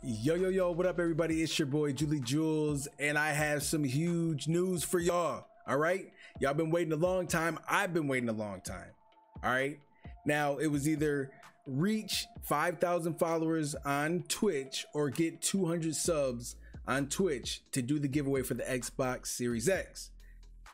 Yo, yo, yo, what up, everybody? It's your boy, Jewelie Jewelz, and I have some huge news for y'all. All right? Y'all been waiting a long time. I've been waiting a long time. All right? Now, it was either reach 5,000 followers on Twitch or get 200 subs on Twitch to do the giveaway for the Xbox Series X.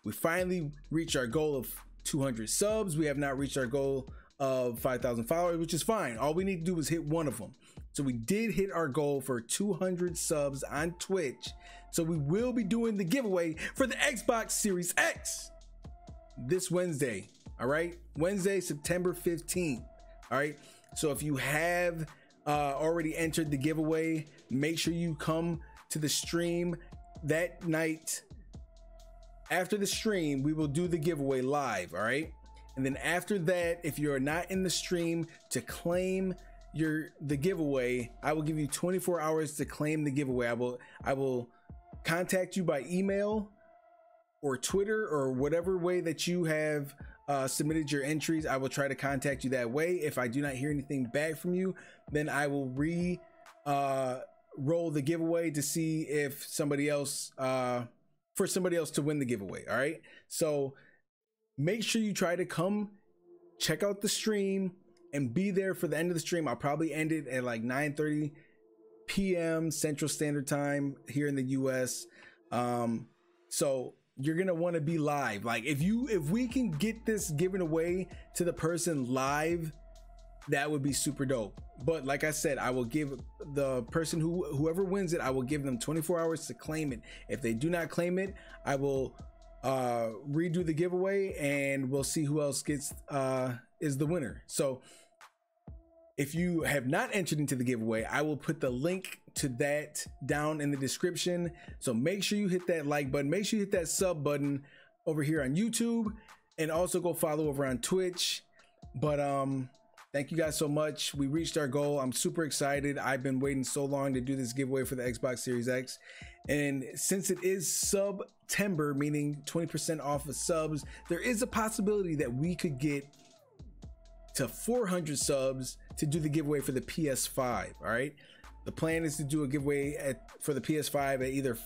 We finally reached our goal of 200 subs. We have not reached our goal of 5,000 followers, which is fine. All we need to do is hit one of them. So we did hit our goal for 200 subs on Twitch. So we will be doing the giveaway for the Xbox Series X this Wednesday. All right. Wednesday, September 15th. All right. So if you have uh, already entered the giveaway, make sure you come to the stream that night. After the stream, we will do the giveaway live. All right. And then after that, if you're not in the stream to claim your the giveaway, I will give you 24 hours to claim the giveaway. I will I will contact you by email or Twitter or whatever way that you have uh, submitted your entries. I will try to contact you that way. If I do not hear anything back from you, then I will re uh, roll the giveaway to see if somebody else uh, for somebody else to win the giveaway. All right. So make sure you try to come check out the stream and be there for the end of the stream. I'll probably end it at like 9 30 p.m. Central Standard Time here in the US. Um, so you're gonna want to be live. Like if you if we can get this given away to the person live, that would be super dope. But like I said, I will give the person who whoever wins it, I will give them 24 hours to claim it. If they do not claim it, I will uh redo the giveaway and we'll see who else gets uh is the winner. So if you have not entered into the giveaway, I will put the link to that down in the description. So make sure you hit that like button. Make sure you hit that sub button over here on YouTube and also go follow over on Twitch. But um thank you guys so much. We reached our goal. I'm super excited. I've been waiting so long to do this giveaway for the Xbox Series X. And since it is September, meaning 20% off of subs, there is a possibility that we could get to 400 subs to do the giveaway for the PS5. All right. The plan is to do a giveaway at for the PS5 at either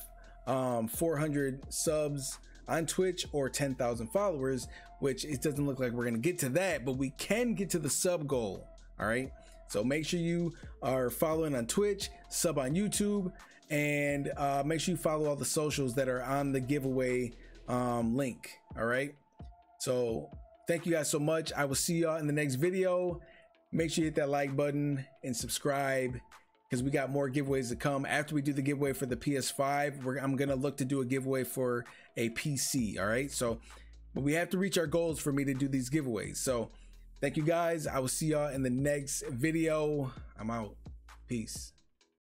um, 400 subs on Twitch or 10,000 followers, which it doesn't look like we're going to get to that, but we can get to the sub goal. All right. So make sure you are following on Twitch, sub on YouTube, and uh, make sure you follow all the socials that are on the giveaway um, link. All right. So thank you guys so much. I will see y'all in the next video. Make sure you hit that like button and subscribe because we got more giveaways to come. After we do the giveaway for the PS5, I'm going to look to do a giveaway for a PC. All right. So, but we have to reach our goals for me to do these giveaways. So, thank you guys. I will see y'all in the next video. I'm out. Peace.